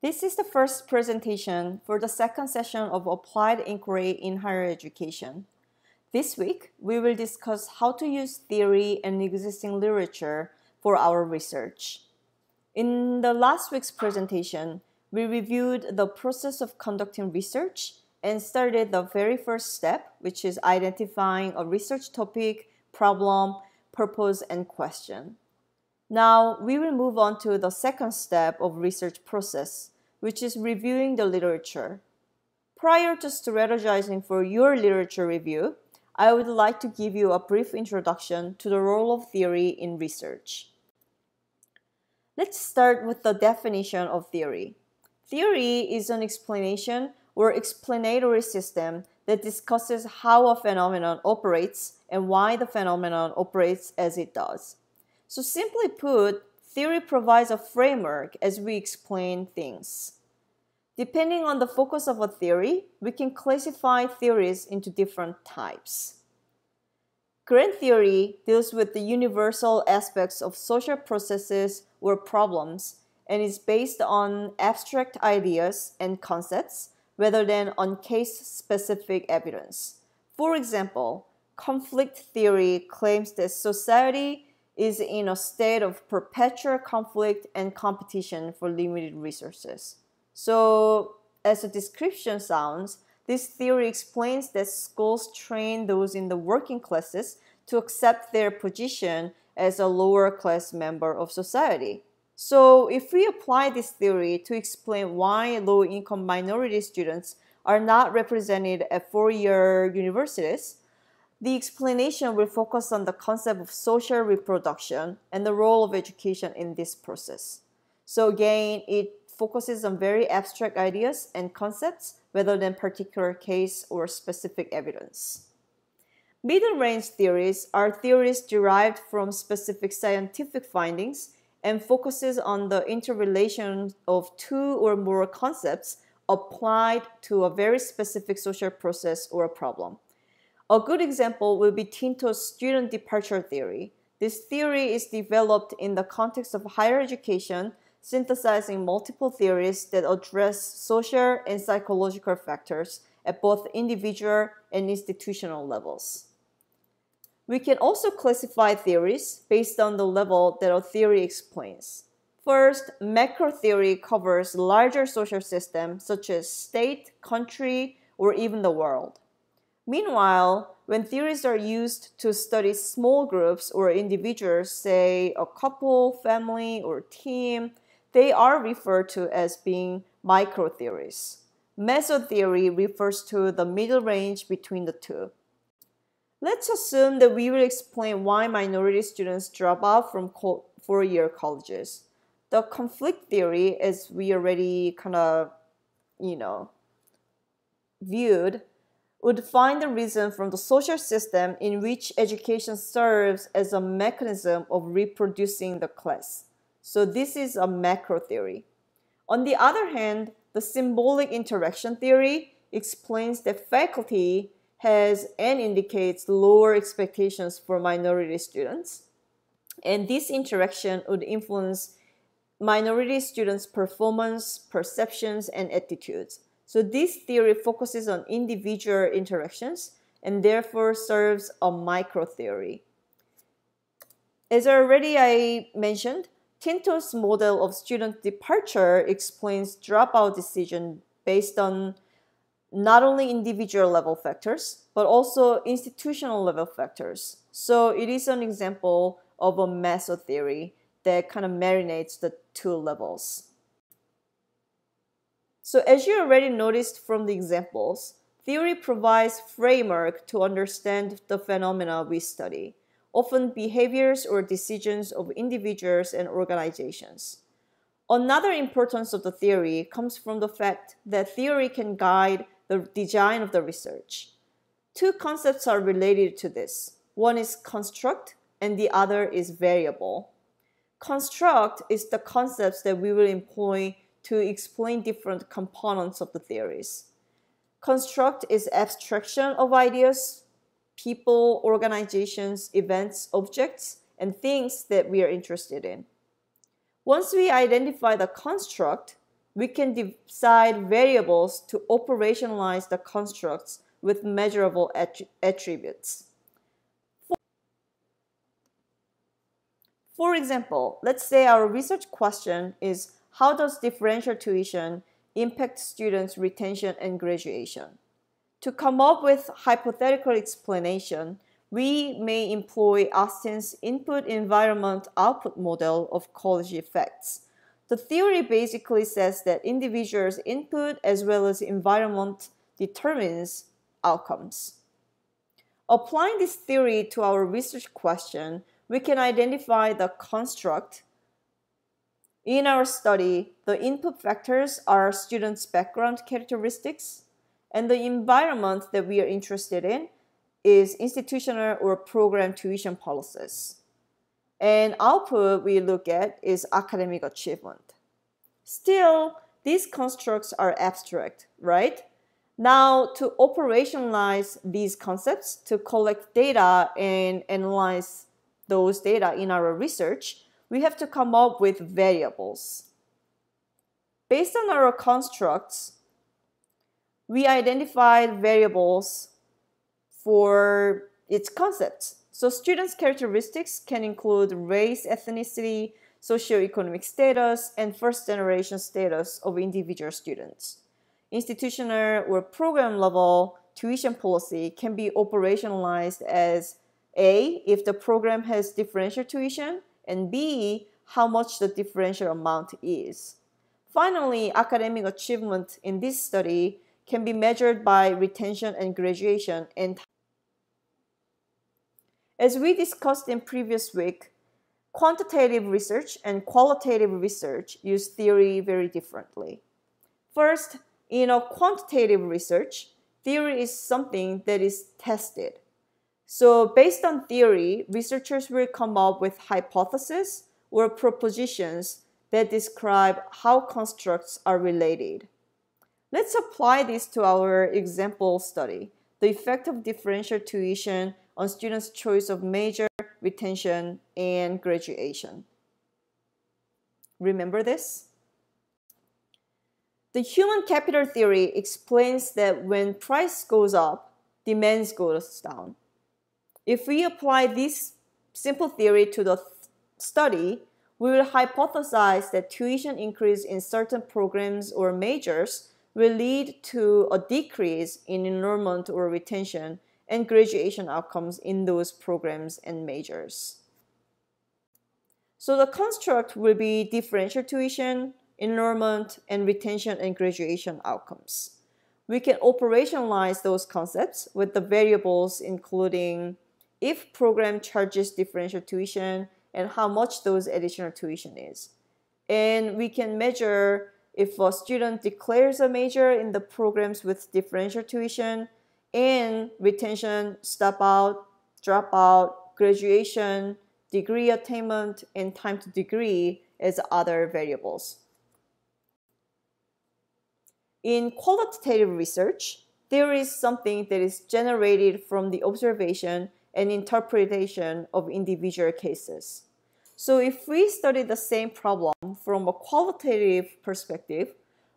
This is the first presentation for the second session of Applied Inquiry in Higher Education. This week, we will discuss how to use theory and existing literature for our research. In the last week's presentation, we reviewed the process of conducting research and started the very first step, which is identifying a research topic, problem, purpose, and question. Now, we will move on to the second step of research process, which is reviewing the literature. Prior to strategizing for your literature review, I would like to give you a brief introduction to the role of theory in research. Let's start with the definition of theory. Theory is an explanation or explanatory system that discusses how a phenomenon operates and why the phenomenon operates as it does. So, simply put, theory provides a framework as we explain things. Depending on the focus of a theory, we can classify theories into different types. Grand theory deals with the universal aspects of social processes or problems and is based on abstract ideas and concepts rather than on case specific evidence. For example, conflict theory claims that society is in a state of perpetual conflict and competition for limited resources. So, as the description sounds, this theory explains that schools train those in the working classes to accept their position as a lower class member of society. So, if we apply this theory to explain why low income minority students are not represented at four year universities, the explanation will focus on the concept of social reproduction and the role of education in this process. So, again, it focuses on very abstract ideas and concepts rather than particular case or specific evidence. Middle range theories are theories derived from specific scientific findings and focuses on the interrelation of two or more concepts applied to a very specific social process or a problem. A good example will be Tinto's student departure theory. This theory is developed in the context of higher education, synthesizing multiple theories that address social and psychological factors at both individual and institutional levels. We can also classify theories based on the level that a theory explains. First, macro theory covers larger social systems such as state, country, or even the world. Meanwhile, when theories are used to study small groups or individuals, say a couple, family, or team, they are referred to as being micro theories. Meso theory refers to the middle range between the two. Let's assume that we will explain why minority students drop out from four year colleges. The conflict theory, as we already kind of, you know, viewed, would find the reason from the social system in which education serves as a mechanism of reproducing the class. So this is a macro theory. On the other hand, the symbolic interaction theory explains that faculty has and indicates lower expectations for minority students. And this interaction would influence minority students' performance, perceptions, and attitudes. So this theory focuses on individual interactions and therefore serves a micro theory. As already I mentioned, Tinto's model of student departure explains dropout decision based on not only individual level factors, but also institutional level factors. So it is an example of a meso theory that kind of marinates the two levels. So as you already noticed from the examples, theory provides framework to understand the phenomena we study, often behaviors or decisions of individuals and organizations. Another importance of the theory comes from the fact that theory can guide the design of the research. Two concepts are related to this. One is construct and the other is variable. Construct is the concepts that we will employ to explain different components of the theories. Construct is abstraction of ideas, people, organizations, events, objects, and things that we are interested in. Once we identify the construct, we can decide variables to operationalize the constructs with measurable attributes. For example, let's say our research question is how does differential tuition impact students' retention and graduation? To come up with hypothetical explanation, we may employ Astin's input environment output model of college effects. The theory basically says that individuals' input as well as environment determines outcomes. Applying this theory to our research question, we can identify the construct. In our study, the input factors are students' background characteristics, and the environment that we are interested in is institutional or program tuition policies. And output we look at is academic achievement. Still, these constructs are abstract, right? Now, to operationalize these concepts, to collect data and analyze those data in our research, we have to come up with variables. Based on our constructs, we identified variables for its concepts. So students' characteristics can include race, ethnicity, socioeconomic status, and first-generation status of individual students. Institutional or program level tuition policy can be operationalized as A, if the program has differential tuition, and B, how much the differential amount is. Finally, academic achievement in this study can be measured by retention and graduation and as we discussed in previous week, quantitative research and qualitative research use theory very differently. First, in a quantitative research, theory is something that is tested. So based on theory, researchers will come up with hypotheses or propositions that describe how constructs are related. Let's apply this to our example study, the effect of differential tuition on students' choice of major, retention, and graduation. Remember this? The human capital theory explains that when price goes up, demand goes down. If we apply this simple theory to the study, we will hypothesize that tuition increase in certain programs or majors will lead to a decrease in enrollment or retention and graduation outcomes in those programs and majors. So the construct will be differential tuition, enrollment, and retention and graduation outcomes. We can operationalize those concepts with the variables including if program charges differential tuition and how much those additional tuition is. And we can measure if a student declares a major in the programs with differential tuition and retention, stop out, drop out, graduation, degree attainment, and time to degree as other variables. In qualitative research, there is something that is generated from the observation and interpretation of individual cases. So if we study the same problem from a qualitative perspective,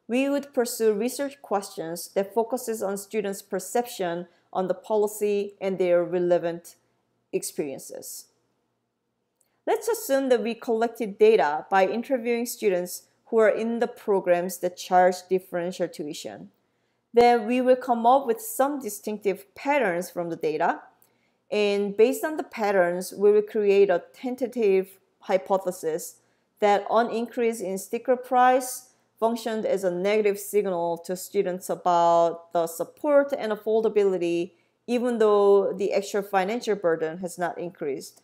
we would pursue research questions that focuses on students' perception on the policy and their relevant experiences. Let's assume that we collected data by interviewing students who are in the programs that charge differential tuition. Then we will come up with some distinctive patterns from the data. And based on the patterns, we will create a tentative hypothesis that an increase in sticker price functioned as a negative signal to students about the support and affordability even though the extra financial burden has not increased.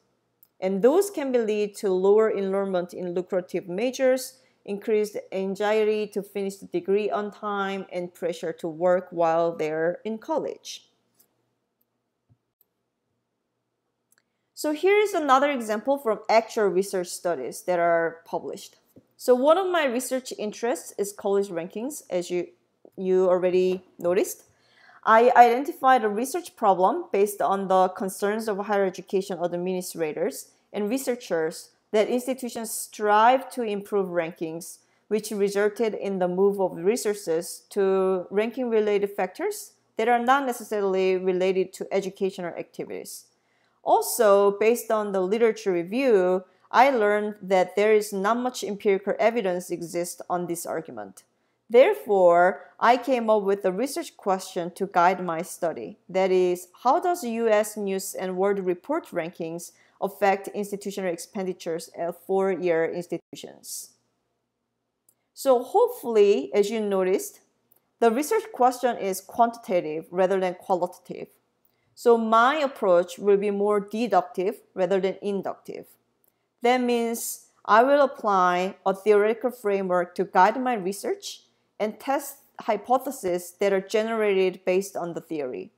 And those can be lead to lower enrollment in lucrative majors, increased anxiety to finish the degree on time, and pressure to work while they're in college. So here is another example from actual research studies that are published. So one of my research interests is college rankings, as you, you already noticed. I identified a research problem based on the concerns of higher education administrators and researchers that institutions strive to improve rankings which resulted in the move of resources to ranking related factors that are not necessarily related to educational activities. Also, based on the literature review, I learned that there is not much empirical evidence exists on this argument. Therefore, I came up with a research question to guide my study. That is, how does US News and World Report rankings affect institutional expenditures at four-year institutions? So hopefully, as you noticed, the research question is quantitative rather than qualitative. So my approach will be more deductive rather than inductive. That means I will apply a theoretical framework to guide my research and test hypotheses that are generated based on the theory.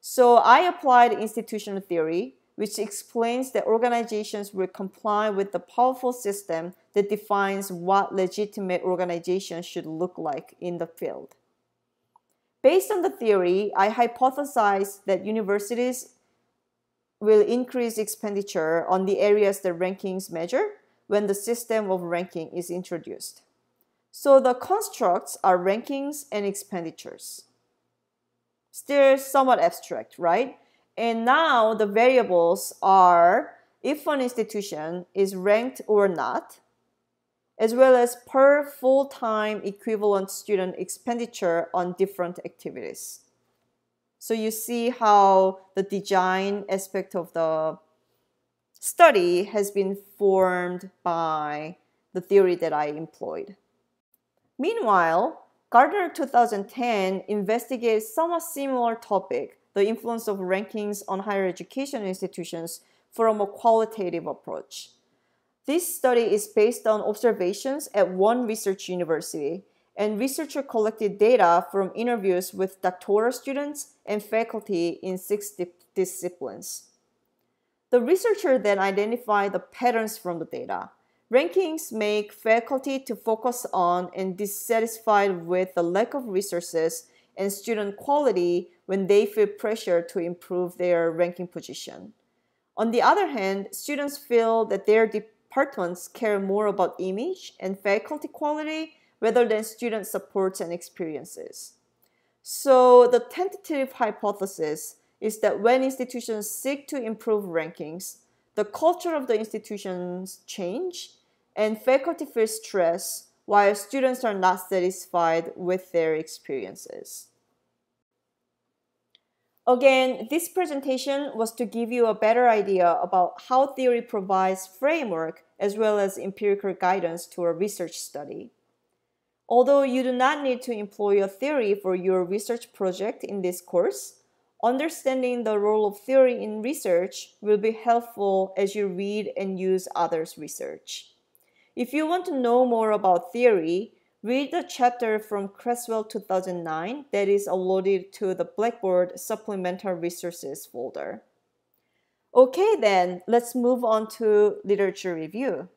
So I applied institutional theory, which explains that organizations will comply with the powerful system that defines what legitimate organization should look like in the field. Based on the theory, I hypothesized that universities will increase expenditure on the areas that rankings measure when the system of ranking is introduced. So the constructs are rankings and expenditures. Still somewhat abstract, right? And now the variables are if an institution is ranked or not, as well as per full-time equivalent student expenditure on different activities. So you see how the design aspect of the study has been formed by the theory that I employed. Meanwhile, Gardner 2010 investigated somewhat similar topic, the influence of rankings on higher education institutions from a qualitative approach. This study is based on observations at one research university, and researcher collected data from interviews with doctoral students and faculty in six di disciplines. The researcher then identified the patterns from the data. Rankings make faculty to focus on and dissatisfied with the lack of resources and student quality when they feel pressure to improve their ranking position. On the other hand, students feel that their departments care more about image and faculty quality rather than student supports and experiences. So the tentative hypothesis is that when institutions seek to improve rankings, the culture of the institutions change and faculty feel stress while students are not satisfied with their experiences. Again, this presentation was to give you a better idea about how theory provides framework as well as empirical guidance to a research study. Although you do not need to employ a theory for your research project in this course, understanding the role of theory in research will be helpful as you read and use others' research. If you want to know more about theory, read the chapter from Creswell 2009 that is uploaded to the Blackboard Supplemental Resources folder. Okay then, let's move on to literature review.